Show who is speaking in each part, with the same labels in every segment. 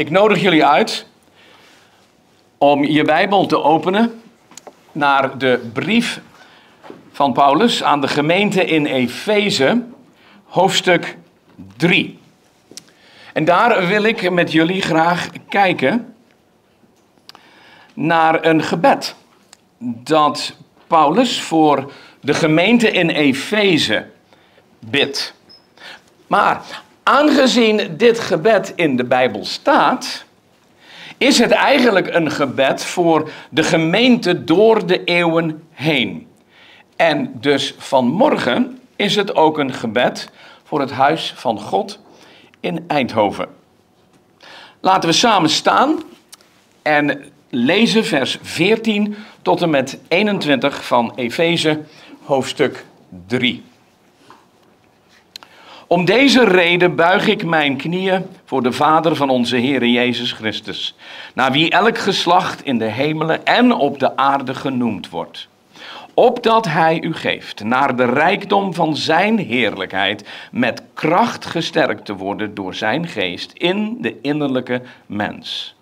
Speaker 1: Ik nodig jullie uit om je Bijbel te openen naar de brief van Paulus aan de gemeente in Efeze, hoofdstuk 3. En daar wil ik met jullie graag kijken naar een gebed dat Paulus voor de gemeente in Efeze bidt. Maar aangezien dit gebed in de Bijbel staat, is het eigenlijk een gebed voor de gemeente door de eeuwen heen. En dus vanmorgen is het ook een gebed voor het huis van God in Eindhoven. Laten we samen staan en lezen vers 14 tot en met 21 van Efeze hoofdstuk 3. Om deze reden buig ik mijn knieën voor de Vader van onze Heer Jezus Christus, naar wie elk geslacht in de hemelen en op de aarde genoemd wordt. Opdat Hij u geeft naar de rijkdom van Zijn heerlijkheid met kracht gesterkt te worden door Zijn geest in de innerlijke mens.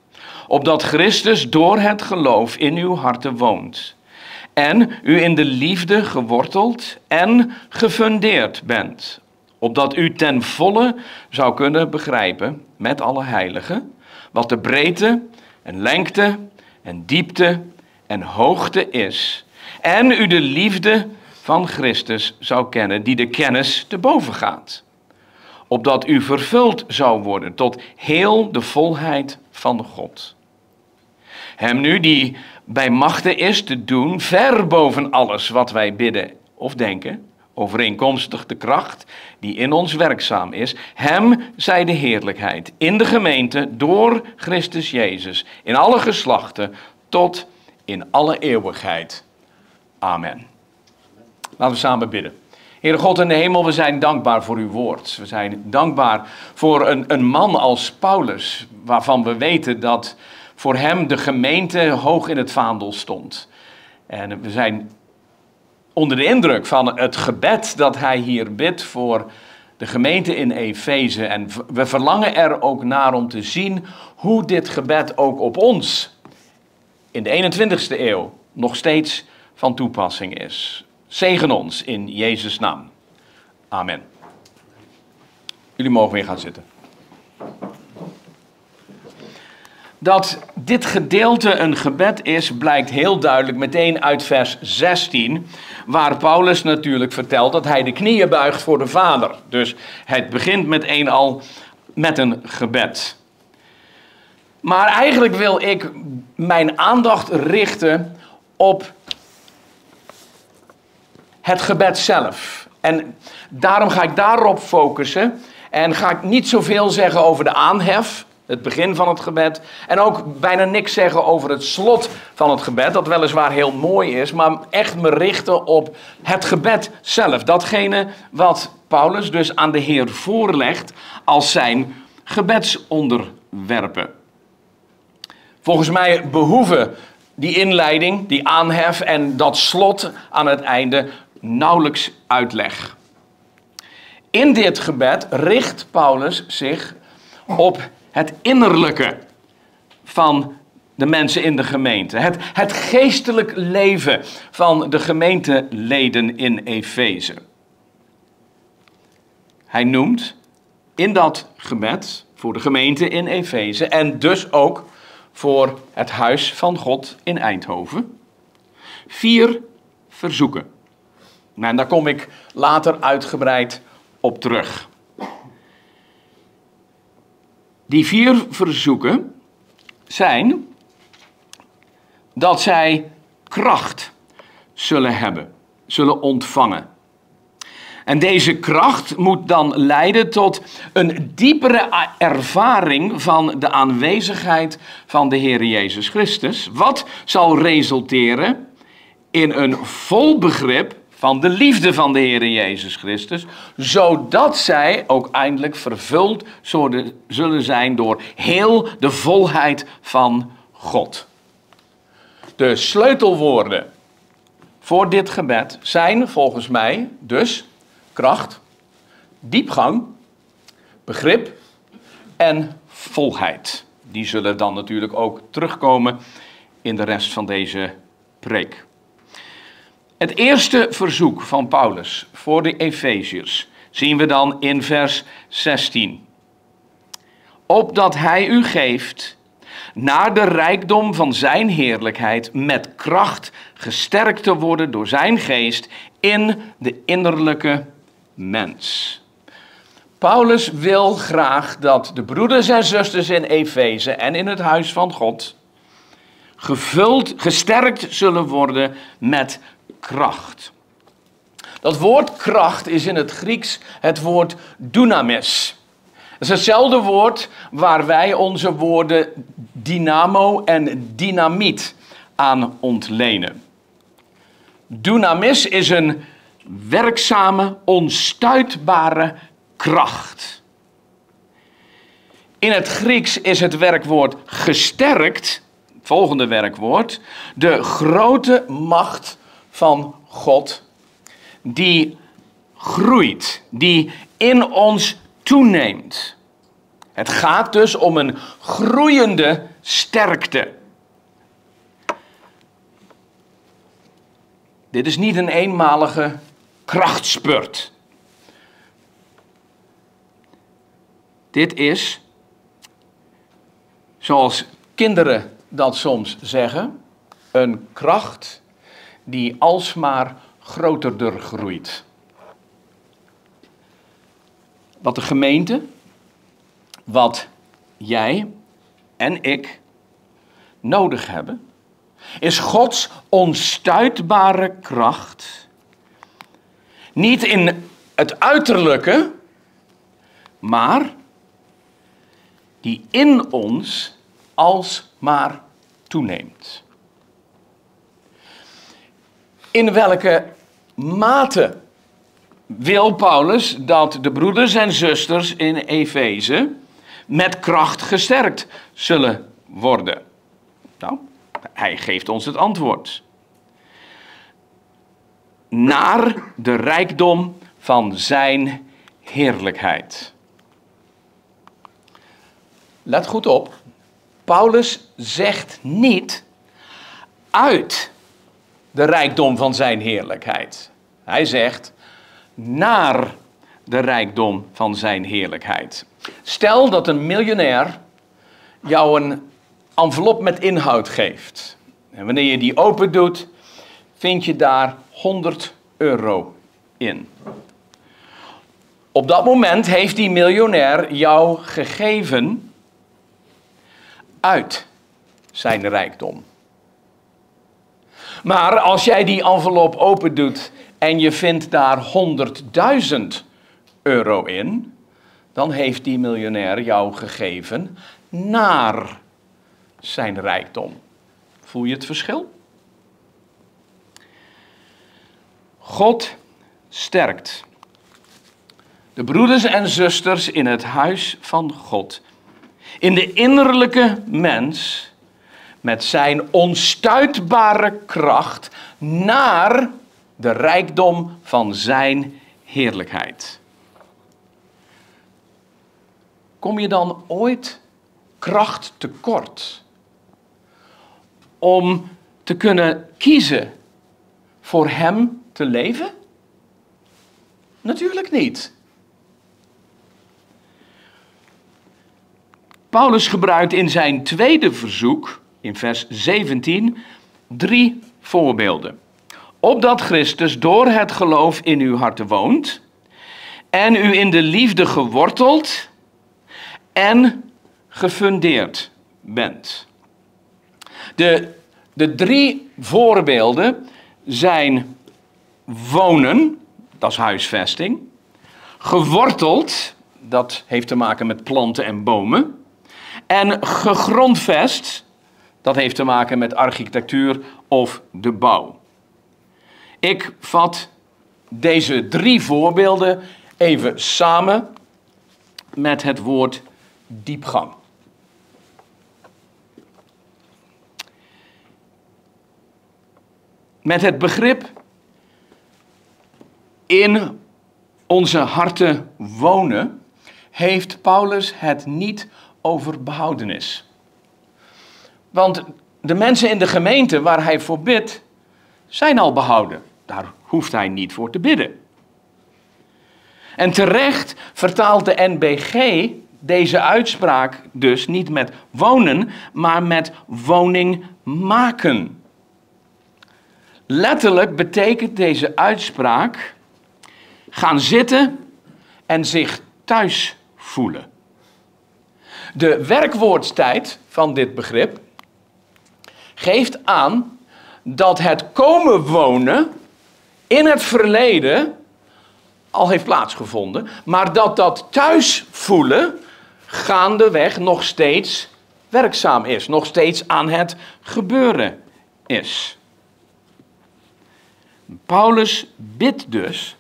Speaker 1: Opdat Christus door het geloof in uw harten woont en u in de liefde geworteld en gefundeerd bent opdat u ten volle zou kunnen begrijpen met alle heiligen wat de breedte en lengte en diepte en hoogte is. En u de liefde van Christus zou kennen, die de kennis te boven gaat. Opdat u vervuld zou worden tot heel de volheid van God. Hem nu die bij machten is te doen, ver boven alles wat wij bidden of denken, overeenkomstig de kracht die in ons werkzaam is. Hem zij de heerlijkheid in de gemeente door Christus Jezus, in alle geslachten, tot in alle eeuwigheid. Amen. Laten we samen bidden. Heere God in de hemel, we zijn dankbaar voor uw woord. We zijn dankbaar voor een, een man als Paulus, waarvan we weten dat voor hem de gemeente hoog in het vaandel stond. En we zijn onder de indruk van het gebed dat hij hier bidt voor de gemeente in Efeze. En we verlangen er ook naar om te zien hoe dit gebed ook op ons in de 21ste eeuw nog steeds van toepassing is. Zegen ons in Jezus' naam. Amen. Jullie mogen weer gaan zitten. Dat dit gedeelte een gebed is, blijkt heel duidelijk meteen uit vers 16, waar Paulus natuurlijk vertelt dat hij de knieën buigt voor de Vader. Dus het begint met een al met een gebed. Maar eigenlijk wil ik mijn aandacht richten op het gebed zelf. En daarom ga ik daarop focussen en ga ik niet zoveel zeggen over de aanhef het begin van het gebed. En ook bijna niks zeggen over het slot van het gebed, dat weliswaar heel mooi is, maar echt me richten op het gebed zelf. Datgene wat Paulus dus aan de Heer voorlegt als zijn gebedsonderwerpen. Volgens mij behoeven die inleiding, die aanhef en dat slot aan het einde nauwelijks uitleg. In dit gebed richt Paulus zich op het innerlijke van de mensen in de gemeente. Het, het geestelijk leven van de gemeenteleden in Efeze. Hij noemt in dat gebed voor de gemeente in Efeze en dus ook voor het huis van God in Eindhoven vier verzoeken. En daar kom ik later uitgebreid op terug. Die vier verzoeken zijn dat zij kracht zullen hebben, zullen ontvangen. En deze kracht moet dan leiden tot een diepere ervaring van de aanwezigheid van de Heer Jezus Christus. Wat zal resulteren in een vol begrip van de liefde van de Heer Jezus Christus, zodat zij ook eindelijk vervuld zullen zijn door heel de volheid van God. De sleutelwoorden voor dit gebed zijn volgens mij dus kracht, diepgang, begrip en volheid. Die zullen dan natuurlijk ook terugkomen in de rest van deze preek. Het eerste verzoek van Paulus voor de Efeziërs zien we dan in vers 16. Opdat hij u geeft naar de rijkdom van zijn heerlijkheid met kracht gesterkt te worden door zijn geest in de innerlijke mens. Paulus wil graag dat de broeders en zusters in Efeze en in het huis van God gevuld, gesterkt zullen worden met kracht. Dat woord kracht is in het Grieks het woord dunamis. Het is hetzelfde woord waar wij onze woorden dynamo en dynamiet aan ontlenen. Dunamis is een werkzame, onstuitbare kracht. In het Grieks is het werkwoord gesterkt, volgende werkwoord, de grote macht van God die groeit, die in ons toeneemt. Het gaat dus om een groeiende sterkte. Dit is niet een eenmalige krachtspurt. Dit is, zoals kinderen dat soms zeggen, een kracht die alsmaar groterder groeit. Wat de gemeente, wat jij en ik nodig hebben, is Gods onstuitbare kracht. Niet in het uiterlijke, maar die in ons alsmaar toeneemt. In welke mate wil Paulus dat de broeders en zusters in Efeze met kracht gesterkt zullen worden? Nou, hij geeft ons het antwoord. Naar de rijkdom van zijn heerlijkheid. Let goed op. Paulus zegt niet uit de rijkdom van zijn heerlijkheid. Hij zegt naar de rijkdom van zijn heerlijkheid. Stel dat een miljonair jou een envelop met inhoud geeft. En wanneer je die open doet, vind je daar 100 euro in. Op dat moment heeft die miljonair jou gegeven uit zijn rijkdom. Maar als jij die envelop open doet en je vindt daar 100.000 euro in, dan heeft die miljonair jou gegeven naar zijn rijkdom. Voel je het verschil? God sterkt de broeders en zusters in het huis van God, in de innerlijke mens, met zijn onstuitbare kracht naar de rijkdom van zijn heerlijkheid. Kom je dan ooit kracht tekort om te kunnen kiezen voor Hem te leven? Natuurlijk niet. Paulus gebruikt in zijn tweede verzoek, in vers 17, drie voorbeelden opdat Christus door het geloof in uw harten woont en u in de liefde geworteld en gefundeerd bent. De, de drie voorbeelden zijn wonen, dat is huisvesting, geworteld, dat heeft te maken met planten en bomen, en gegrondvest, dat heeft te maken met architectuur of de bouw. Ik vat deze drie voorbeelden even samen met het woord diepgang. Met het begrip in onze harten wonen, heeft Paulus het niet over behoudenis. Want de mensen in de gemeente waar hij voor bidt, zijn al behouden. Daar hoeft hij niet voor te bidden. En terecht vertaalt de NBG deze uitspraak dus niet met wonen, maar met woning maken. Letterlijk betekent deze uitspraak gaan zitten en zich thuis voelen. De werkwoordstijd van dit begrip geeft aan dat het komen wonen in het verleden al heeft plaatsgevonden, maar dat dat thuis voelen gaandeweg nog steeds werkzaam is, nog steeds aan het gebeuren is. Paulus bidt dus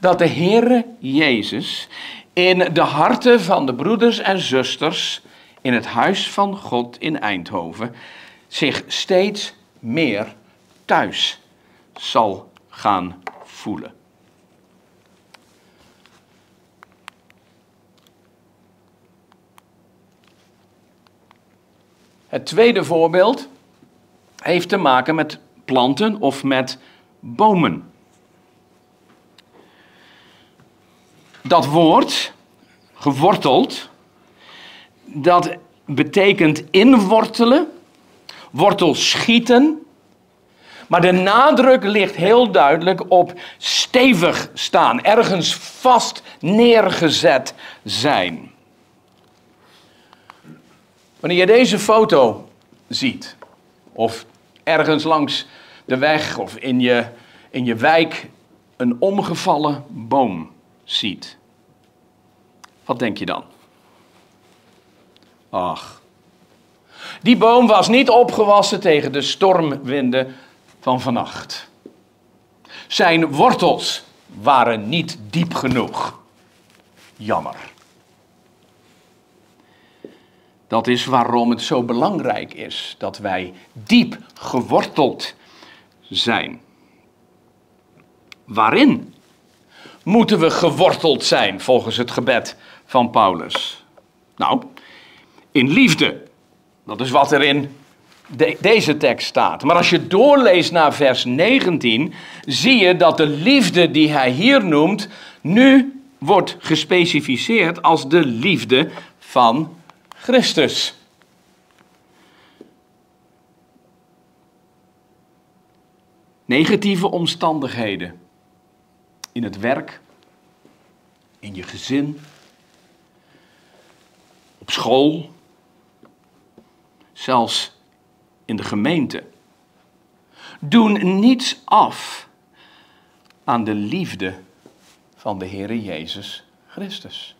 Speaker 1: dat de Heere Jezus in de harten van de broeders en zusters in het huis van God in Eindhoven zich steeds meer thuis zal gaan voelen. Het tweede voorbeeld heeft te maken met planten of met bomen. Dat woord, geworteld, dat betekent inwortelen, wortel schieten. Maar de nadruk ligt heel duidelijk op stevig staan, ergens vast neergezet zijn. Wanneer je deze foto ziet, of ergens langs de weg of in je, in je wijk een omgevallen boom ziet, wat denk je dan? Ach, die boom was niet opgewassen tegen de stormwinden van vannacht. Zijn wortels waren niet diep genoeg. Jammer. Dat is waarom het zo belangrijk is dat wij diep geworteld zijn. Waarin moeten we geworteld zijn volgens het gebed van Paulus? Nou, in liefde. Dat is wat er in deze tekst staat. Maar als je doorleest naar vers 19, zie je dat de liefde die hij hier noemt, nu wordt gespecificeerd als de liefde van Christus. Negatieve omstandigheden in het werk, in je gezin, op school, zelfs in de gemeente, doen niets af aan de liefde van de Heere Jezus Christus.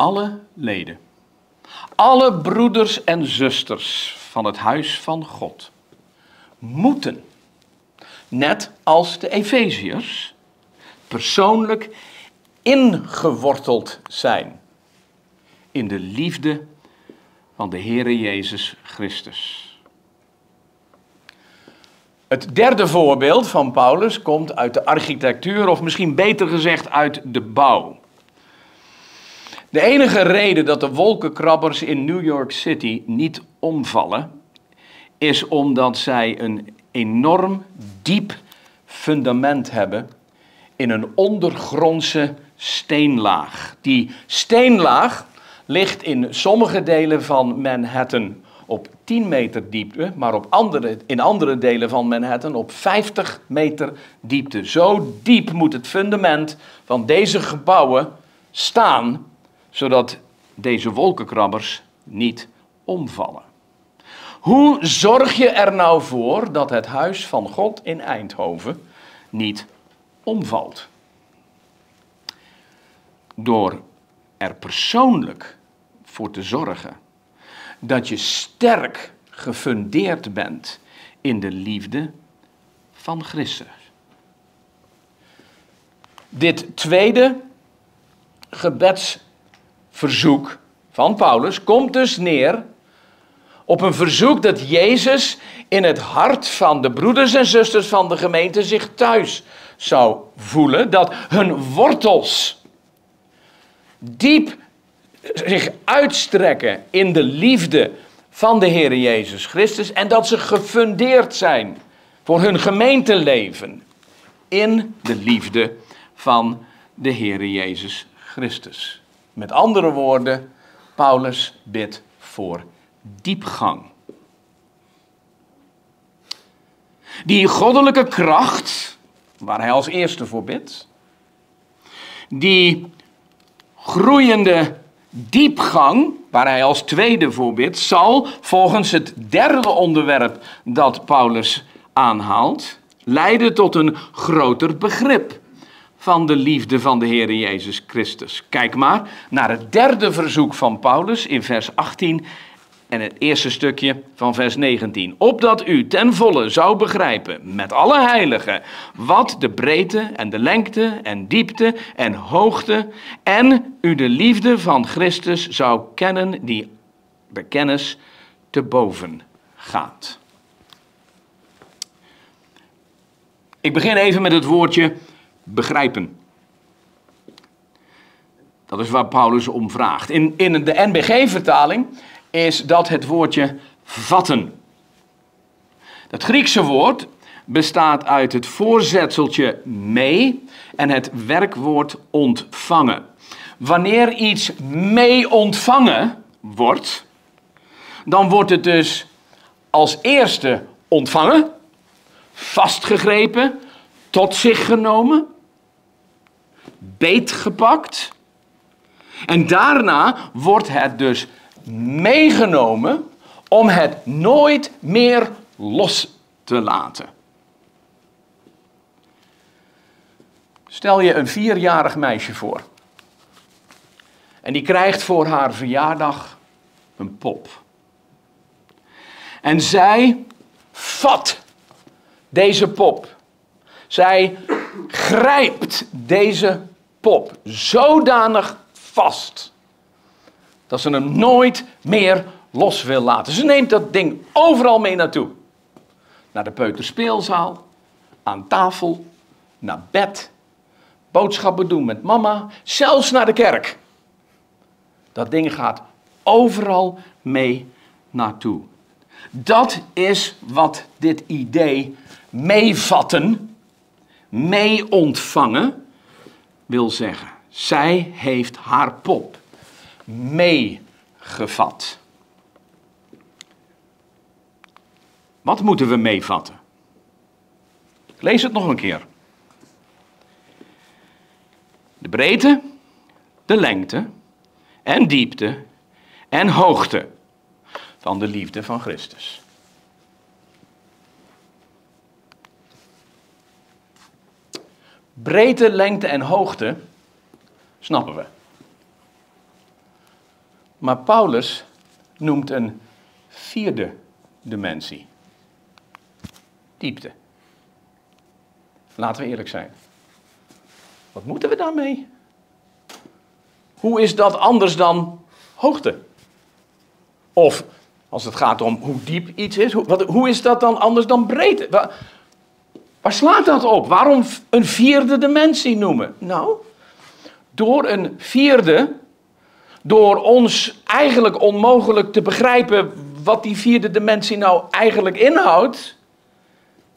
Speaker 1: alle leden, alle broeders en zusters van het huis van God, moeten, net als de Efeziërs, persoonlijk ingeworteld zijn in de liefde van de Heere Jezus Christus. Het derde voorbeeld van Paulus komt uit de architectuur, of misschien beter gezegd uit de bouw. De enige reden dat de wolkenkrabbers in New York City niet omvallen, is omdat zij een enorm diep fundament hebben in een ondergrondse steenlaag. Die steenlaag ligt in sommige delen van Manhattan op 10 meter diepte, maar op andere, in andere delen van Manhattan op 50 meter diepte. Zo diep moet het fundament van deze gebouwen staan zodat deze wolkenkrabbers niet omvallen. Hoe zorg je er nou voor dat het huis van God in Eindhoven niet omvalt? Door er persoonlijk voor te zorgen dat je sterk gefundeerd bent in de liefde van Christus. Dit tweede gebeds verzoek van Paulus komt dus neer op een verzoek dat Jezus in het hart van de broeders en zusters van de gemeente zich thuis zou voelen, dat hun wortels diep zich uitstrekken in de liefde van de Heer Jezus Christus en dat ze gefundeerd zijn voor hun gemeenteleven in de liefde van de Heer Jezus Christus. Met andere woorden, Paulus bidt voor diepgang. Die goddelijke kracht, waar hij als eerste voor bidt, die groeiende diepgang, waar hij als tweede voor bidt, zal volgens het derde onderwerp dat Paulus aanhaalt, leiden tot een groter begrip van de liefde van de Heer Jezus Christus. Kijk maar naar het derde verzoek van Paulus in vers 18 en het eerste stukje van vers 19. Opdat u ten volle zou begrijpen met alle heiligen wat de breedte en de lengte en diepte en hoogte en u de liefde van Christus zou kennen die de kennis te boven gaat. Ik begin even met het woordje begrijpen. Dat is waar Paulus om vraagt. In, in de NBG-vertaling is dat het woordje vatten. Het Griekse woord bestaat uit het voorzetseltje mee en het werkwoord ontvangen. Wanneer iets mee ontvangen wordt, dan wordt het dus als eerste ontvangen, vastgegrepen, tot zich genomen, beetgepakt. En daarna wordt het dus meegenomen om het nooit meer los te laten. Stel je een vierjarig meisje voor. En die krijgt voor haar verjaardag een pop. En zij vat deze pop. Zij grijpt deze pop zodanig vast dat ze hem nooit meer los wil laten. Ze neemt dat ding overal mee naartoe. Naar de peuterspeelzaal, aan tafel, naar bed, boodschappen doen met mama, zelfs naar de kerk. Dat ding gaat overal mee naartoe. Dat is wat dit idee meevatten, mee ontvangen wil zeggen. Zij heeft haar pop meegevat. Wat moeten we meevatten? Ik lees het nog een keer. De breedte, de lengte en diepte en hoogte van de liefde van Christus. Breedte, lengte en hoogte snappen we. Maar Paulus noemt een vierde dimensie. Diepte. Laten we eerlijk zijn. Wat moeten we daarmee? Hoe is dat anders dan hoogte? Of als het gaat om hoe diep iets is, hoe, wat, hoe is dat dan anders dan breedte? Waar, waar slaat dat op? Waarom een vierde dimensie noemen? Nou, door een vierde door ons eigenlijk onmogelijk te begrijpen wat die vierde dimensie nou eigenlijk inhoudt,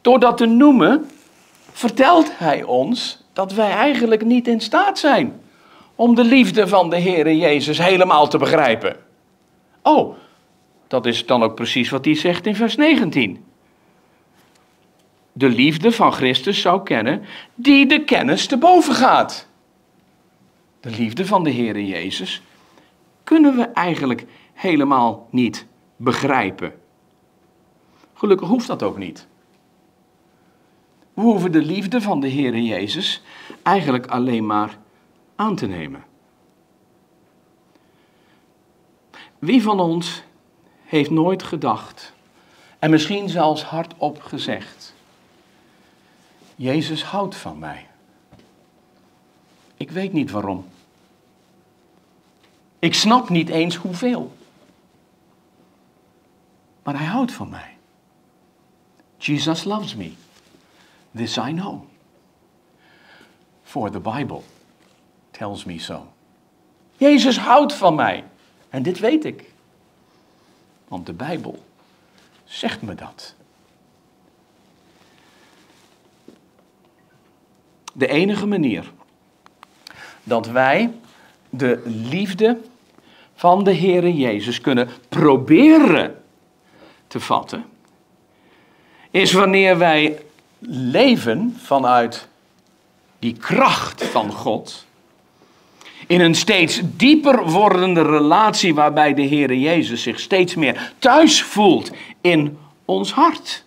Speaker 1: door dat te noemen, vertelt hij ons dat wij eigenlijk niet in staat zijn om de liefde van de Heer Jezus helemaal te begrijpen. Oh, dat is dan ook precies wat hij zegt in vers 19. De liefde van Christus zou kennen, die de kennis te boven gaat. De liefde van de Heer Jezus kunnen we eigenlijk helemaal niet begrijpen. Gelukkig hoeft dat ook niet. We hoeven de liefde van de Heer Jezus eigenlijk alleen maar aan te nemen. Wie van ons heeft nooit gedacht, en misschien zelfs hardop gezegd, Jezus houdt van mij. Ik weet niet waarom. Ik snap niet eens hoeveel. Maar hij houdt van mij. Jesus loves me. This I know. For the Bible tells me so. Jezus houdt van mij. En dit weet ik. Want de Bijbel zegt me dat. De enige manier dat wij de liefde van de Heere Jezus kunnen proberen te vatten, is wanneer wij leven vanuit die kracht van God, in een steeds dieper wordende relatie waarbij de Heere Jezus zich steeds meer thuis voelt in ons hart.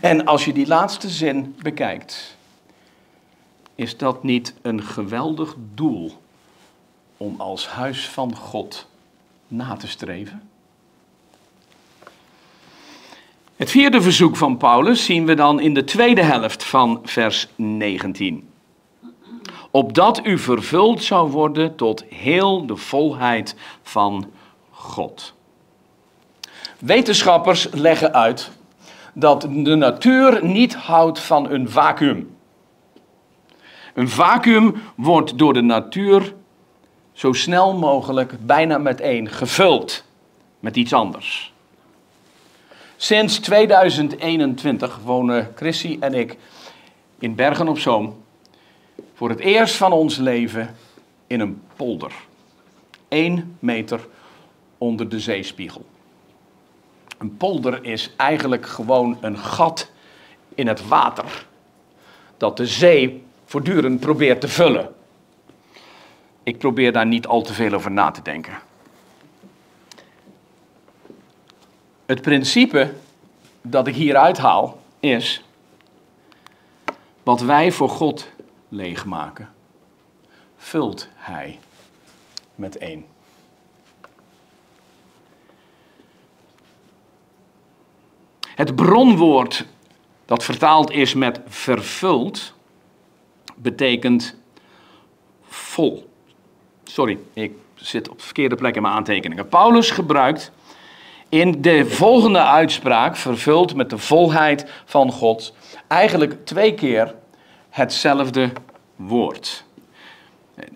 Speaker 1: En als je die laatste zin bekijkt, is dat niet een geweldig doel om als huis van God na te streven? Het vierde verzoek van Paulus zien we dan in de tweede helft van vers 19. Opdat u vervuld zou worden tot heel de volheid van God. Wetenschappers leggen uit dat de natuur niet houdt van een vacuüm. Een vacuüm wordt door de natuur zo snel mogelijk, bijna met één, gevuld met iets anders. Sinds 2021 wonen Chrissy en ik in Bergen op Zoom voor het eerst van ons leven in een polder. 1 meter onder de zeespiegel. Een polder is eigenlijk gewoon een gat in het water dat de zee voortdurend probeert te vullen. Ik probeer daar niet al te veel over na te denken. Het principe dat ik hieruit haal is wat wij voor God leegmaken, vult Hij met één. Het bronwoord dat vertaald is met vervuld, betekent vol. Sorry, ik zit op de verkeerde plek in mijn aantekeningen. Paulus gebruikt in de volgende uitspraak, vervuld met de volheid van God, eigenlijk twee keer hetzelfde woord.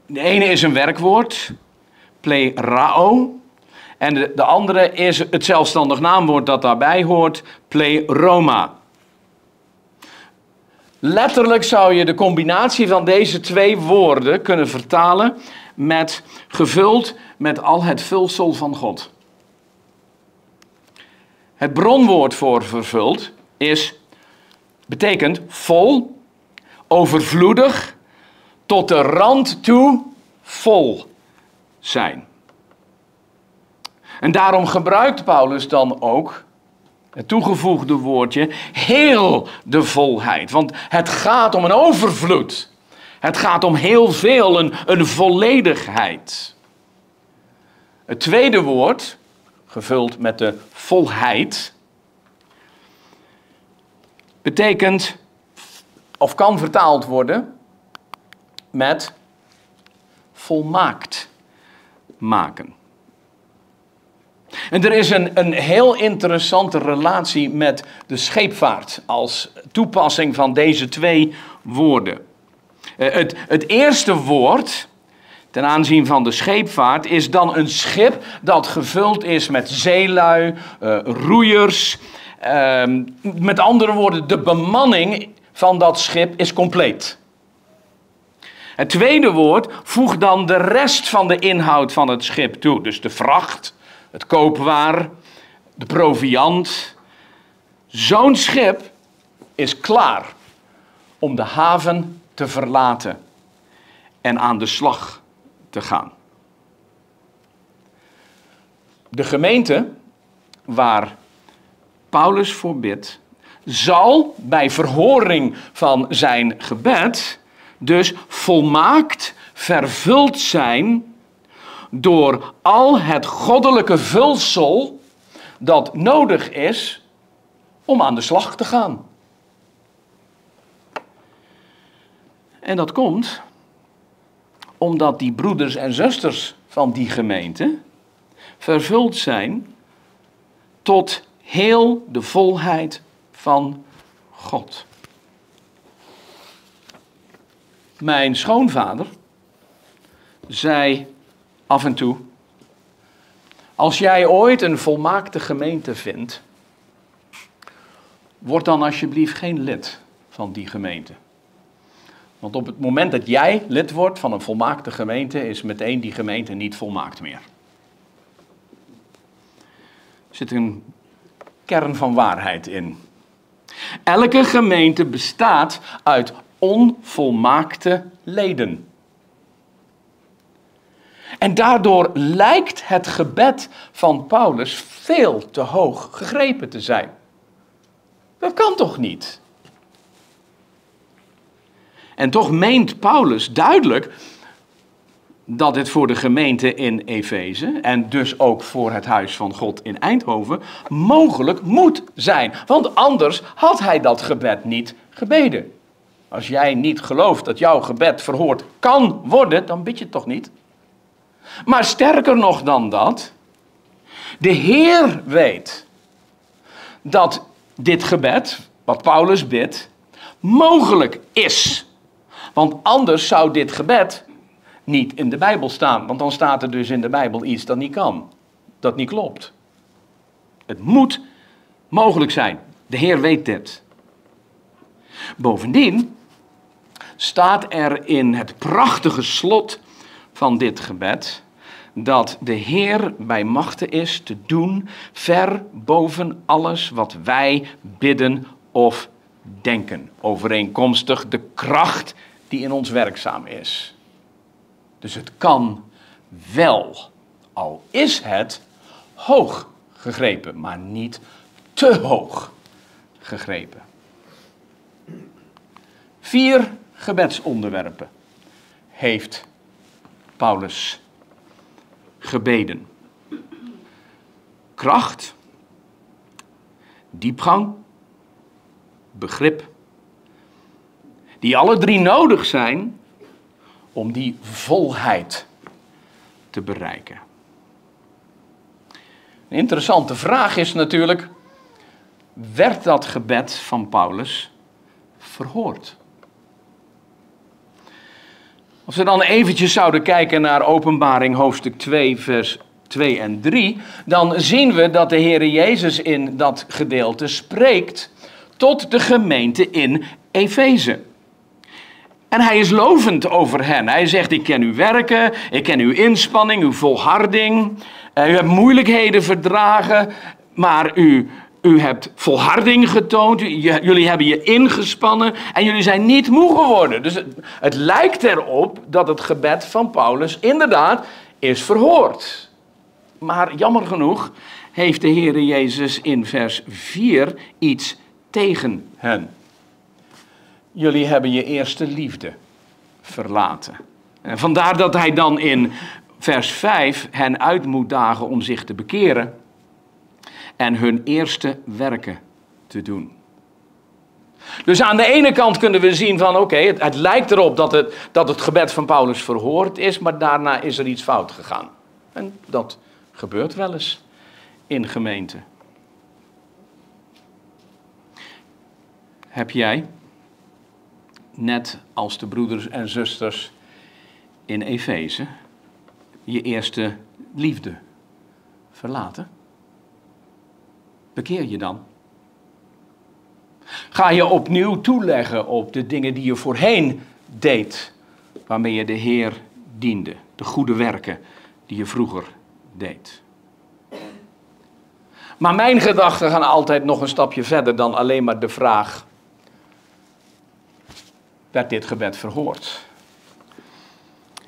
Speaker 1: De ene is een werkwoord, plerao, en de, de andere is het zelfstandig naamwoord dat daarbij hoort, pleroma. Letterlijk zou je de combinatie van deze twee woorden kunnen vertalen met gevuld met al het vulsel van God. Het bronwoord voor vervuld is, betekent vol, overvloedig, tot de rand toe vol zijn. En daarom gebruikt Paulus dan ook het toegevoegde woordje heel de volheid. Want het gaat om een overvloed. Het gaat om heel veel, een, een volledigheid. Het tweede woord, gevuld met de volheid, betekent, of kan vertaald worden met volmaakt maken. En er is een, een heel interessante relatie met de scheepvaart als toepassing van deze twee woorden. Eh, het, het eerste woord ten aanzien van de scheepvaart is dan een schip dat gevuld is met zeelui, uh, roeiers. Uh, met andere woorden, de bemanning van dat schip is compleet. Het tweede woord voegt dan de rest van de inhoud van het schip toe. Dus de vracht, het koopwaar, de proviand. Zo'n schip is klaar om de haven te verlaten en aan de slag te gaan. De gemeente waar Paulus voor bidt, zal bij verhoring van zijn gebed dus volmaakt vervuld zijn door al het goddelijke vulsel dat nodig is om aan de slag te gaan. En dat komt omdat die broeders en zusters van die gemeente vervuld zijn tot heel de volheid van God. Mijn schoonvader zei af en toe: Als jij ooit een volmaakte gemeente vindt, word dan alsjeblieft geen lid van die gemeente. Want op het moment dat jij lid wordt van een volmaakte gemeente, is meteen die gemeente niet volmaakt meer. Er zit een kern van waarheid in. Elke gemeente bestaat uit onvolmaakte leden. En daardoor lijkt het gebed van Paulus veel te hoog gegrepen te zijn. Dat kan toch niet? En toch meent Paulus duidelijk dat het voor de gemeente in Efeze en dus ook voor het huis van God in Eindhoven mogelijk moet zijn. Want anders had hij dat gebed niet gebeden. Als jij niet gelooft dat jouw gebed verhoord kan worden, dan bid je het toch niet? Maar sterker nog dan dat, de Heer weet dat dit gebed, wat Paulus bidt, mogelijk is. Want anders zou dit gebed niet in de Bijbel staan. Want dan staat er dus in de Bijbel iets dat niet kan. Dat niet klopt. Het moet mogelijk zijn. De Heer weet dit. Bovendien staat er in het prachtige slot van dit gebed dat de Heer bij machten is te doen ver boven alles wat wij bidden of denken, overeenkomstig de kracht die in ons werkzaam is. Dus het kan wel, al is het hoog gegrepen, maar niet te hoog gegrepen. Vier gebedsonderwerpen heeft Paulus gebeden. Kracht, diepgang, begrip, die alle drie nodig zijn om die volheid te bereiken. Een interessante vraag is natuurlijk, werd dat gebed van Paulus verhoord? Als we dan eventjes zouden kijken naar Openbaring hoofdstuk 2, vers 2 en 3, dan zien we dat de Heer Jezus in dat gedeelte spreekt tot de gemeente in Efeze. En hij is lovend over hen. Hij zegt: Ik ken uw werken, ik ken uw inspanning, uw volharding. Eh, u hebt moeilijkheden verdragen, maar u, u hebt volharding getoond. jullie hebben je ingespannen en jullie zijn niet moe geworden. Dus het, het lijkt erop dat het gebed van Paulus inderdaad is verhoord. Maar jammer genoeg heeft de Heer Jezus in vers 4 iets tegen hen jullie hebben je eerste liefde verlaten. En vandaar dat hij dan in vers 5 hen uit moet dagen om zich te bekeren en hun eerste werken te doen. Dus aan de ene kant kunnen we zien van oké, het, het, lijkt erop dat het, dat het gebed van Paulus verhoord is, maar daarna is er iets fout gegaan. En dat gebeurt wel eens in gemeenten. Heb jij net als de broeders en zusters in Efeze, je eerste liefde verlaten? Bekeer je dan? Ga je opnieuw toeleggen op de dingen die je voorheen deed, waarmee je de Heer diende, de goede werken die je vroeger deed? Maar mijn gedachten gaan altijd nog een stapje verder dan alleen maar de vraag: werd dit gebed verhoord.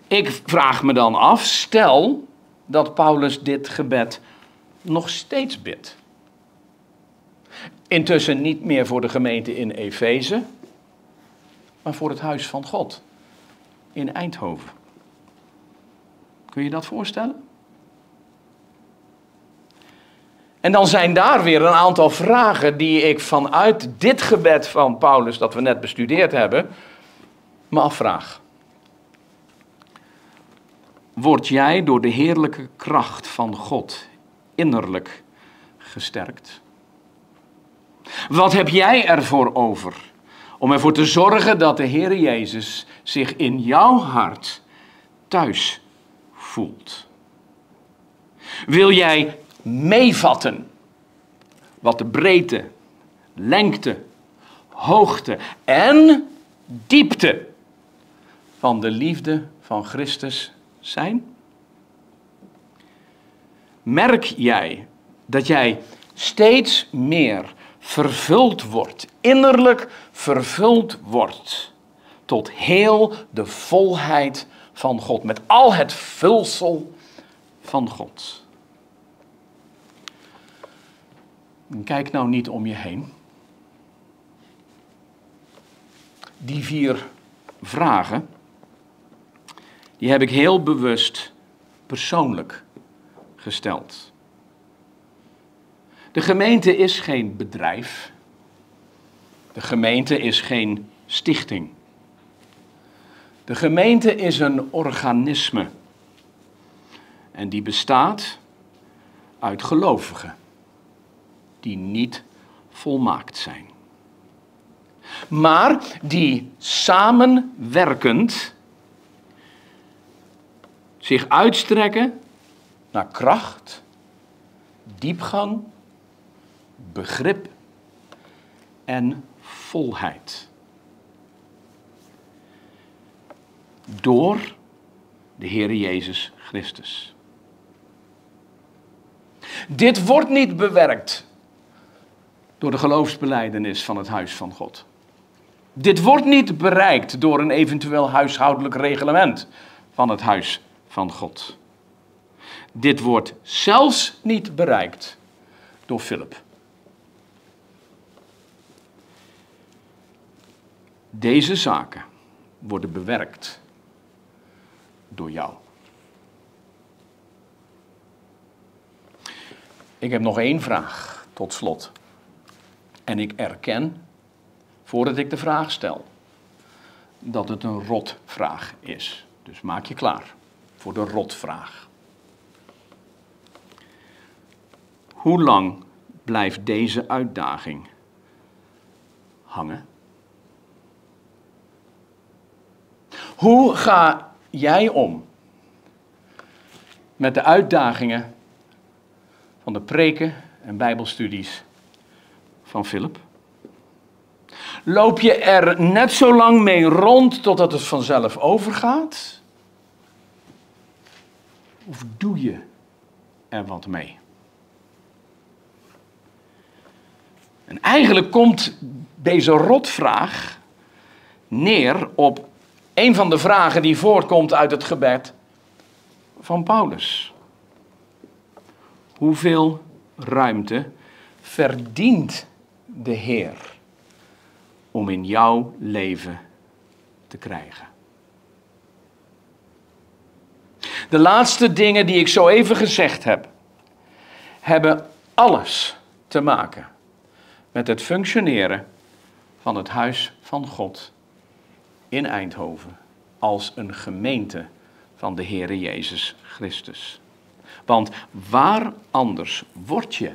Speaker 1: Ik vraag me dan af, stel dat Paulus dit gebed nog steeds bidt. Intussen niet meer voor de gemeente in Efeze, maar voor het huis van God in Eindhoven. Kun je dat voorstellen? En dan zijn daar weer een aantal vragen die ik vanuit dit gebed van Paulus, dat we net bestudeerd hebben, me afvraag. Word jij door de heerlijke kracht van God innerlijk gesterkt? Wat heb jij ervoor over om ervoor te zorgen dat de Heer Jezus zich in jouw hart thuis voelt? Wil jij meevatten wat de breedte, lengte, hoogte en diepte van de liefde van Christus zijn? Merk jij dat jij steeds meer vervuld wordt, innerlijk vervuld wordt tot heel de volheid van God, met al het vulsel van God. Kijk nou niet om je heen. Die vier vragen, die heb ik heel bewust persoonlijk gesteld. De gemeente is geen bedrijf. De gemeente is geen stichting. De gemeente is een organisme. En die bestaat uit gelovigen die niet volmaakt zijn. Maar die samenwerkend zich uitstrekken naar kracht, diepgang, begrip en volheid. Door de Heer Jezus Christus. Dit wordt niet bewerkt door de geloofsbeleidenis van het huis van God. Dit wordt niet bereikt door een eventueel huishoudelijk reglement van het huis van God. Dit wordt zelfs niet bereikt door Philip. Deze zaken worden bewerkt door jou. Ik heb nog één vraag tot slot. En ik erken, voordat ik de vraag stel, dat het een rotvraag is. Dus maak je klaar voor de rotvraag. Hoe lang blijft deze uitdaging hangen? Hoe ga jij om met de uitdagingen van de preken en bijbelstudies van Philip? Loop je er net zo lang mee rond totdat het vanzelf overgaat? Of doe je er wat mee? En eigenlijk komt deze rotvraag neer op een van de vragen die voortkomt uit het gebed van Paulus. Hoeveel ruimte verdient de Heer om in jouw leven te krijgen? De laatste dingen die ik zo even gezegd heb, hebben alles te maken met het functioneren van het huis van God in Eindhoven als een gemeente van de Heere Jezus Christus. Want waar anders word je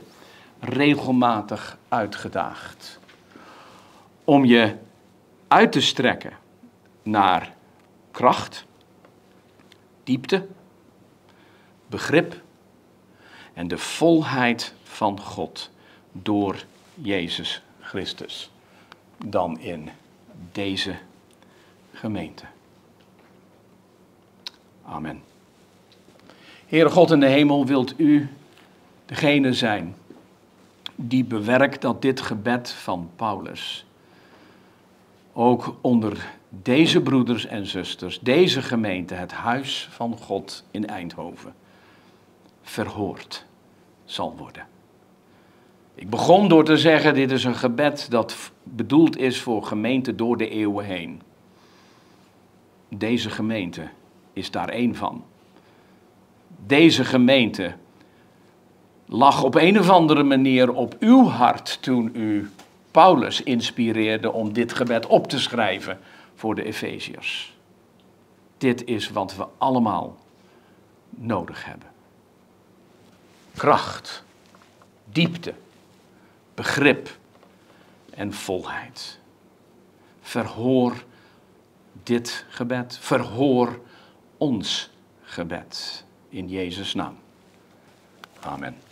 Speaker 1: regelmatig uitgedaagd om je uit te strekken naar kracht, diepte, begrip en de volheid van God door Jezus Christus dan in deze gemeente. Amen. Heere God in de hemel, wilt u degene zijn die bewerkt dat dit gebed van Paulus ook onder deze broeders en zusters, deze gemeente, het huis van God in Eindhoven, verhoord zal worden. Ik begon door te zeggen, dit is een gebed dat bedoeld is voor gemeenten door de eeuwen heen. Deze gemeente is daar één van. Deze gemeente lag op een of andere manier op uw hart toen u Paulus inspireerde om dit gebed op te schrijven voor de Efeziërs. Dit is wat we allemaal nodig hebben. Kracht, diepte, begrip en volheid. Verhoor dit gebed. Verhoor ons gebed. In Jezus' naam. Amen.